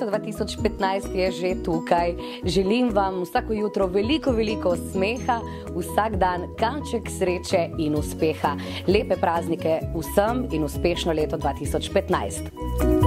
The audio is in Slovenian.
leto 2015 je že tukaj. Želim vam vsako jutro veliko, veliko smeha, vsak dan kanček sreče in uspeha. Lepe praznike vsem in uspešno leto 2015.